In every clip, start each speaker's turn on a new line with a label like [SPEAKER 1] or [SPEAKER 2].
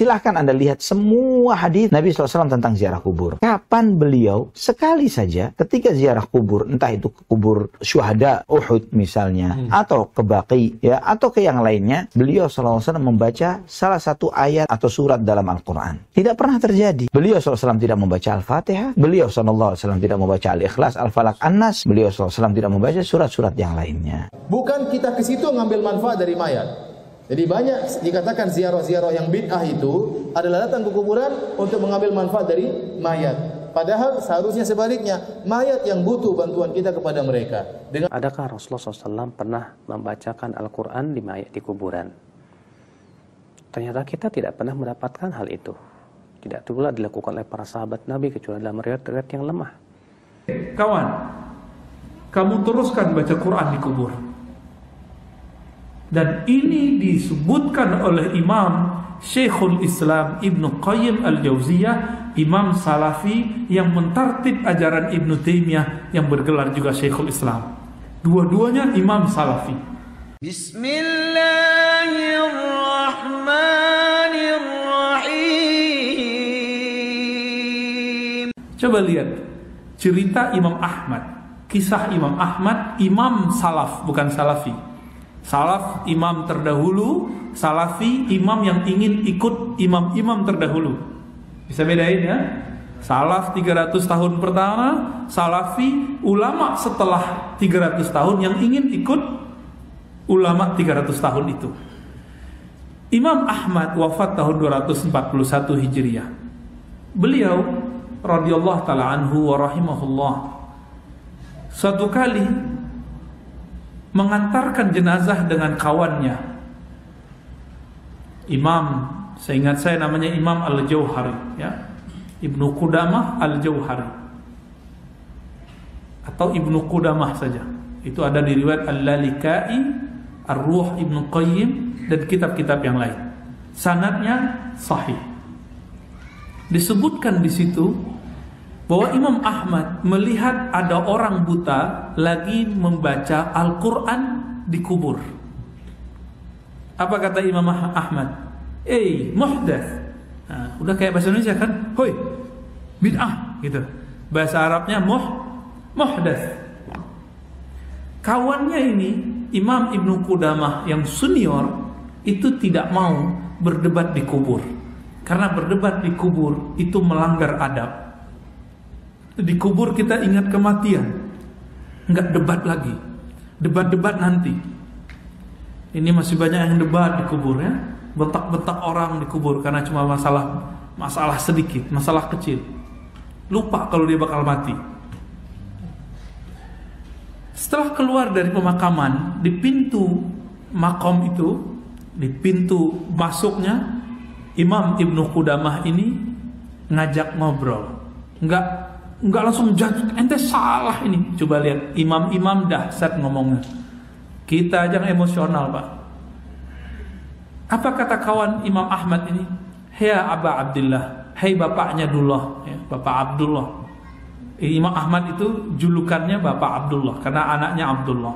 [SPEAKER 1] Silahkan Anda lihat semua hadis Nabi SAW tentang ziarah kubur. Kapan beliau sekali saja ketika ziarah kubur, entah itu ke kubur syuhada Uhud misalnya, hmm. atau ke Baqi, ya, atau ke yang lainnya, beliau SAW membaca salah satu ayat atau surat dalam Al-Quran. Tidak pernah terjadi. Beliau SAW tidak membaca Al-Fatihah, beliau SAW tidak membaca Al-Ikhlas, Al-Falak, An-Nas, beliau SAW tidak membaca surat-surat yang lainnya.
[SPEAKER 2] Bukan kita ke situ ngambil manfaat dari mayat. Jadi banyak dikatakan ziarah-ziarah yang bid'ah itu adalah datang ke kuburan untuk mengambil manfaat dari mayat. Padahal seharusnya sebaliknya, mayat yang butuh bantuan kita kepada mereka.
[SPEAKER 3] Dengan Adakah Rasulullah SAW pernah membacakan Al-Quran di mayat di kuburan? Ternyata kita tidak pernah mendapatkan hal itu. Tidak pula dilakukan oleh para sahabat Nabi kecuali dalam riwayat-riwayat yang lemah.
[SPEAKER 4] Kawan, kamu teruskan baca Quran di kubur dan ini disebutkan oleh Imam Syekhul Islam Ibn Qayyim Al-Jauziyah Imam Salafi yang mentartib ajaran Ibn Taimiyah yang bergelar juga Syekhul Islam. Dua-duanya Imam Salafi. Bismillahirrahmanirrahim. Coba lihat cerita Imam Ahmad kisah Imam Ahmad Imam Salaf bukan Salafi Salaf imam terdahulu, salafi imam yang ingin ikut imam-imam terdahulu. Bisa bedain ya? Salaf 300 tahun pertama, salafi ulama setelah 300 tahun yang ingin ikut ulama 300 tahun itu. Imam Ahmad wafat tahun 241 Hijriah. Beliau radhiyallahu taala anhu wa rahimahullah suatu kali mengantarkan jenazah dengan kawannya. Imam, saya ingat saya namanya Imam Al-Jauhari, ya. Ibnu Qudamah Al-Jauhari. Atau Ibnu Qudamah saja. Itu ada di riwayat Al-Lalikai, Ar-Ruh Ibnu Qayyim dan kitab-kitab yang lain. Sanadnya sahih. Disebutkan di situ bahwa Imam Ahmad melihat ada orang buta lagi membaca Al-Quran di kubur. Apa kata Imam Ahmad? Eh, muhdath. Nah, udah kayak bahasa Indonesia kan? Hoi, bid'ah gitu. Bahasa Arabnya muh, muhdath. Kawannya ini Imam Ibnu Qudamah yang senior itu tidak mau berdebat di kubur. Karena berdebat di kubur itu melanggar adab dikubur kita ingat kematian. Nggak debat lagi. Debat-debat nanti. Ini masih banyak yang debat di kubur ya. Bentak-bentak orang di kubur karena cuma masalah masalah sedikit masalah kecil. Lupa kalau dia bakal mati. Setelah keluar dari pemakaman di pintu makom itu di pintu masuknya Imam Ibnu Qudamah ini ngajak ngobrol. Nggak nggak langsung jatuh ente salah ini. Coba lihat imam-imam dahsyat ngomongnya. Kita aja emosional pak. Apa kata kawan Imam Ahmad ini? Hei Aba Abdullah Hei bapaknya Dullah ya, Bapak Abdullah. Imam Ahmad itu julukannya Bapak Abdullah Karena anaknya Abdullah.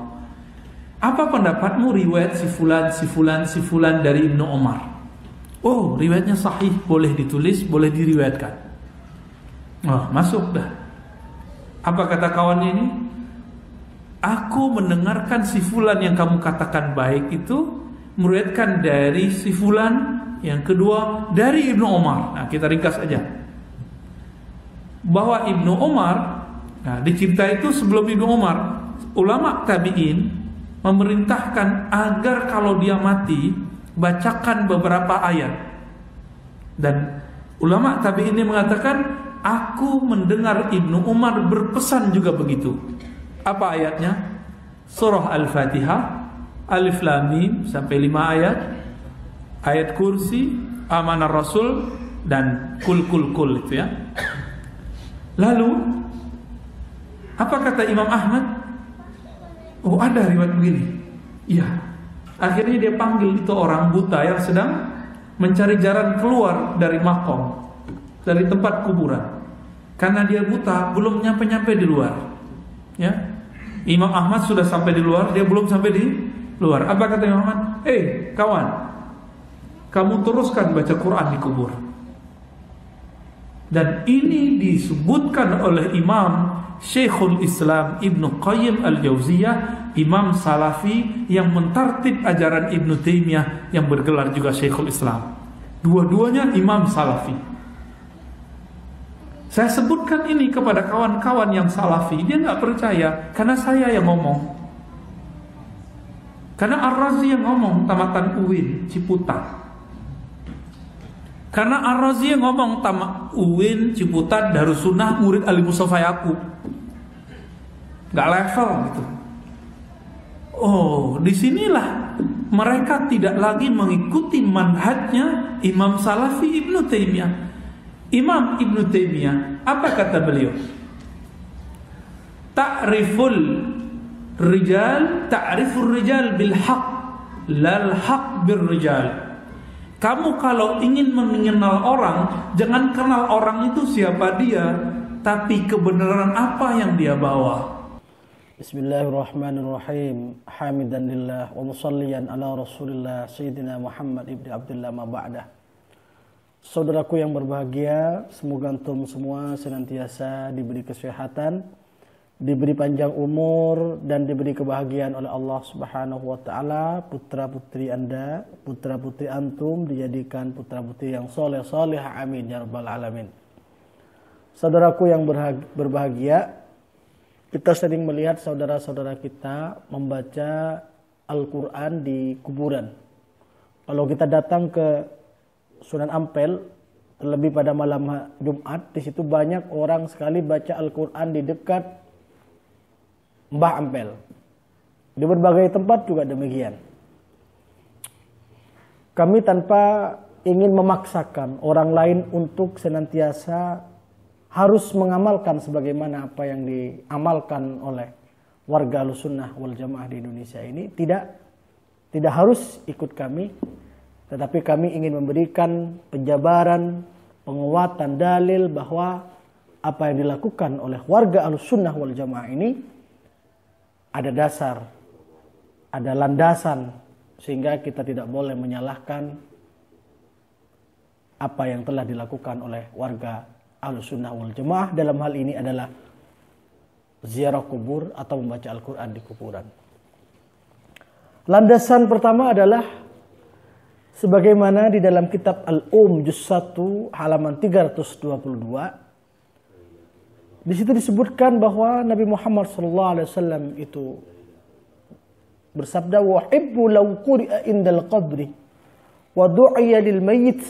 [SPEAKER 4] Apa pendapatmu riwayat si fulan, si fulan, si fulan dari Ibnu Umar? Oh riwayatnya sahih. Boleh ditulis, boleh diriwayatkan Oh, masuk dah. Apa kata kawannya ini? Aku mendengarkan si fulan yang kamu katakan baik itu meriwayatkan dari si fulan yang kedua dari Ibnu Umar. Nah, kita ringkas aja. Bahwa Ibnu Umar nah di cinta itu sebelum Ibnu Umar, ulama tabi'in memerintahkan agar kalau dia mati bacakan beberapa ayat. Dan ulama tabi'in ini mengatakan Aku mendengar Ibnu Umar berpesan juga begitu. Apa ayatnya? Surah Al-Fatihah, Alif Lam Mim sampai lima ayat, ayat kursi, amanah Rasul dan kul kul kul itu ya. Lalu apa kata Imam Ahmad? Oh ada riwayat begini. Iya. Akhirnya dia panggil itu orang buta yang sedang mencari jalan keluar dari makom, dari tempat kuburan. Karena dia buta, belum nyampe-nyampe di luar. Ya. Imam Ahmad sudah sampai di luar, dia belum sampai di luar. Apa kata Imam Ahmad? Eh, kawan. kamu teruskan baca Quran di kubur. Dan ini disebutkan oleh Imam Syekhul Islam Ibnu Qayyim Al-Jauziyah, Imam Salafi yang mentartib ajaran Ibnu Taimiyah yang bergelar juga Syekhul Islam. Dua-duanya Imam Salafi. Saya sebutkan ini kepada kawan-kawan yang Salafi, dia nggak percaya karena saya yang ngomong. Karena Ar-Razi yang ngomong tamatan UIN Ciputat. Karena Ar-Razi yang ngomong tamat UIN Ciputat Darussunnah murid Ali Mustafa Yakub. Gak level gitu. Oh, di sinilah mereka tidak lagi mengikuti manhajnya Imam Salafi Ibnu Taimiyah. Imam Ibnu Taimiyah, apa kata beliau? Ta'riful rijal, ta'riful rijal bil haq, lal haq bir rijal. Kamu kalau ingin mengenal orang, jangan kenal orang itu siapa dia, tapi kebenaran apa yang dia bawa.
[SPEAKER 5] Bismillahirrahmanirrahim. Hamidan lillah wa musalliyan ala Rasulillah Sayyidina Muhammad ibni Abdullah ma ba'dah. Saudaraku yang berbahagia, semoga antum semua senantiasa diberi kesehatan, diberi panjang umur dan diberi kebahagiaan oleh Allah Subhanahu wa taala. Putra-putri Anda, putra-putri antum dijadikan putra-putri yang soleh-soleh. Amin ya rabbal alamin. Saudaraku yang berbahagia, kita sering melihat saudara-saudara kita membaca Al-Quran di kuburan. Kalau kita datang ke Sunan Ampel, terlebih pada malam Jumat, di situ banyak orang sekali baca Al-Quran di dekat Mbah Ampel. Di berbagai tempat juga demikian. Kami tanpa ingin memaksakan orang lain untuk senantiasa harus mengamalkan sebagaimana apa yang diamalkan oleh warga sunnah wal jamaah di Indonesia ini tidak tidak harus ikut kami tetapi kami ingin memberikan penjabaran penguatan dalil bahwa apa yang dilakukan oleh warga sunnah wal jamaah ini ada dasar ada landasan sehingga kita tidak boleh menyalahkan apa yang telah dilakukan oleh warga Ahlussunnah wal Jamaah dalam hal ini adalah ziarah kubur atau membaca Al-Qur'an di kuburan. Landasan pertama adalah sebagaimana di dalam kitab Al-Um juz 1 halaman 322 di situ disebutkan bahwa Nabi Muhammad SAW itu bersabda wahibbu law quri'a indal qabri wa du'iya lil mayyit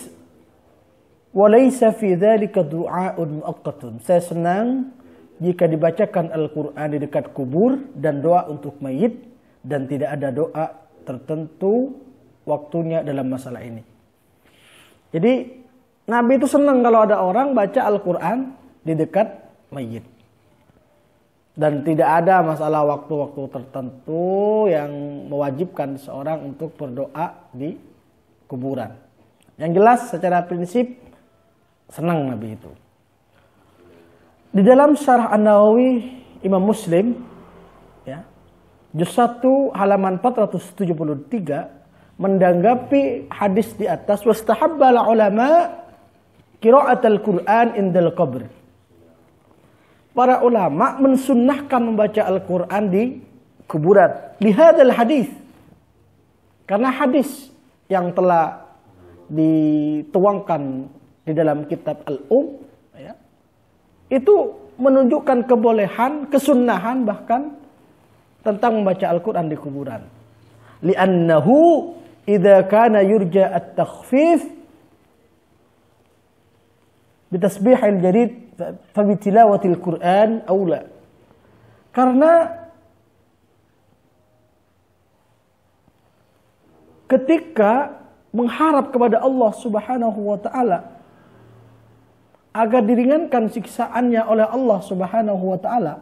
[SPEAKER 5] Walaysa fi dzalika du'aun muaqqatun. Saya senang jika dibacakan Al-Qur'an di dekat kubur dan doa untuk mayit dan tidak ada doa tertentu waktunya dalam masalah ini. Jadi Nabi itu senang kalau ada orang baca Al-Qur'an di dekat mayit. Dan tidak ada masalah waktu-waktu tertentu yang mewajibkan seorang untuk berdoa di kuburan. Yang jelas secara prinsip Senang Nabi itu. Di dalam syarah An-Nawawi Imam Muslim ya, juz 1 halaman 473 mendanggapi hadis di atas wastahabbal ulama qira'at al-Qur'an indal qabr. Para ulama mensunnahkan membaca Al-Qur'an di kuburan. Lihadal hadis. Karena hadis yang telah dituangkan di dalam kitab Al-Um ya, itu menunjukkan kebolehan, kesunahan bahkan tentang membaca Al-Quran di kuburan. Li'annahu idza kana yurja at-takhfif bitasbihil jadid fabitilawatil Quran aula. Karena ketika mengharap kepada Allah Subhanahu wa taala agar diringankan siksaannya oleh Allah Subhanahu wa taala.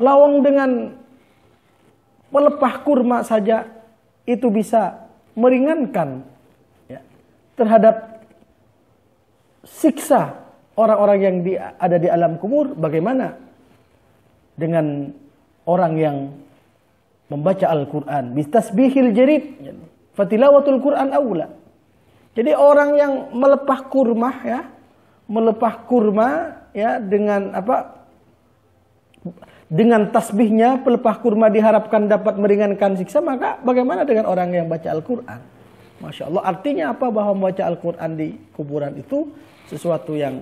[SPEAKER 5] Lawang dengan melepah kurma saja itu bisa meringankan ya, terhadap siksa orang-orang yang di, ada di alam kubur. Bagaimana dengan orang yang membaca Al-Quran? Bistasbihil jarid. Fatilawatul Quran aula. Jadi orang yang melepah kurma ya, melepah kurma ya dengan apa? Dengan tasbihnya pelepah kurma diharapkan dapat meringankan siksa, maka bagaimana dengan orang yang baca Al-Quran? Masya Allah, artinya apa bahwa membaca Al-Quran di kuburan itu sesuatu yang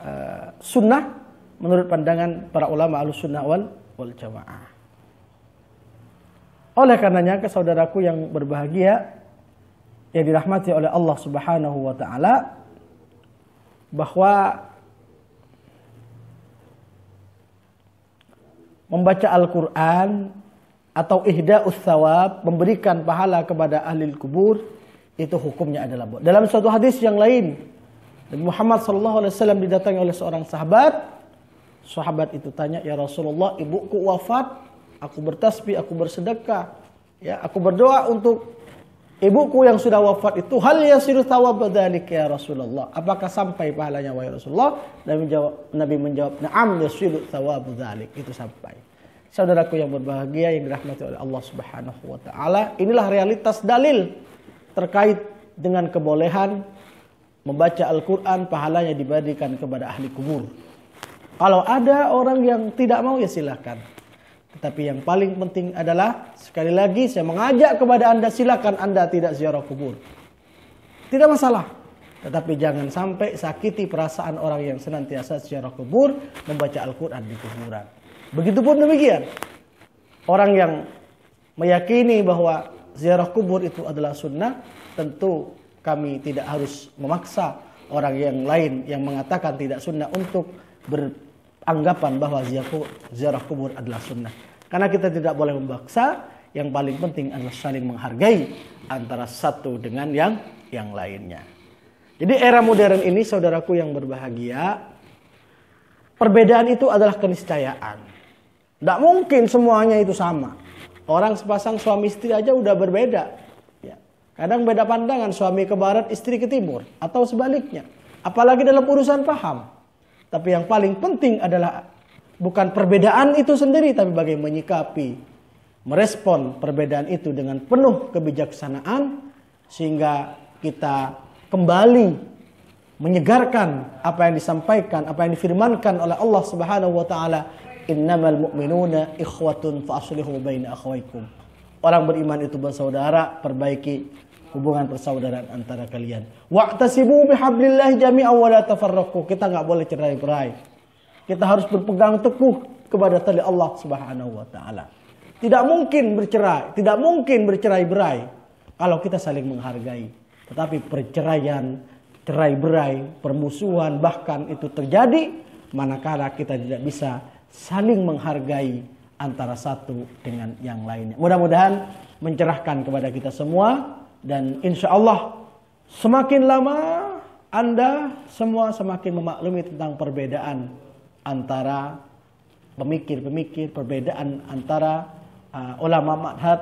[SPEAKER 5] uh, sunnah menurut pandangan para ulama al-sunnah wal, wal jamaah. Oleh karenanya, ke saudaraku yang berbahagia, yang dirahmati oleh Allah Subhanahu wa taala bahwa membaca Al-Qur'an atau ihda'us thawab, memberikan pahala kepada ahli kubur itu hukumnya adalah boleh. Dalam suatu hadis yang lain, Nabi Muhammad wasallam didatangi oleh seorang sahabat. Sahabat itu tanya, "Ya Rasulullah, ibuku wafat, aku bertasbih, aku bersedekah, ya, aku berdoa untuk ibuku yang sudah wafat itu hal yasiru thawab ya Rasulullah. Apakah sampai pahalanya wahai Rasulullah? Nabi menjawab, Nabi menjawab, "Na'am yasiru thawab dzalik." Itu sampai. Saudaraku yang berbahagia yang dirahmati oleh Allah Subhanahu wa taala, inilah realitas dalil terkait dengan kebolehan membaca Al-Qur'an pahalanya diberikan kepada ahli kubur. Kalau ada orang yang tidak mau ya silahkan. Tetapi yang paling penting adalah sekali lagi saya mengajak kepada Anda silakan Anda tidak ziarah kubur. Tidak masalah. Tetapi jangan sampai sakiti perasaan orang yang senantiasa ziarah kubur membaca Al-Qur'an di kuburan. Begitupun demikian. Orang yang meyakini bahwa ziarah kubur itu adalah sunnah, tentu kami tidak harus memaksa orang yang lain yang mengatakan tidak sunnah untuk ber anggapan bahwa ziarah kubur adalah sunnah. Karena kita tidak boleh memaksa, yang paling penting adalah saling menghargai antara satu dengan yang yang lainnya. Jadi era modern ini saudaraku yang berbahagia, perbedaan itu adalah keniscayaan. Tidak mungkin semuanya itu sama. Orang sepasang suami istri aja udah berbeda. Ya. Kadang beda pandangan suami ke barat, istri ke timur. Atau sebaliknya. Apalagi dalam urusan paham. Tapi yang paling penting adalah bukan perbedaan itu sendiri, tapi bagaimana menyikapi, merespon perbedaan itu dengan penuh kebijaksanaan, sehingga kita kembali menyegarkan apa yang disampaikan, apa yang difirmankan oleh Allah Subhanahu wa taala, "Innamal mu'minuna ikhwatun fa baina akhawaykum." Orang beriman itu bersaudara, perbaiki hubungan persaudaraan antara kalian. Wa'tasibu bihablillah jami'an wa la. Kita nggak boleh cerai-berai. Kita harus berpegang teguh kepada tali Allah Subhanahu wa taala. Tidak mungkin bercerai, tidak mungkin bercerai-berai kalau kita saling menghargai. Tetapi perceraian, cerai-berai, permusuhan bahkan itu terjadi manakala kita tidak bisa saling menghargai antara satu dengan yang lainnya. Mudah-mudahan mencerahkan kepada kita semua dan insya Allah semakin lama Anda semua semakin memaklumi tentang perbedaan antara pemikir-pemikir, perbedaan antara uh, ulama madhab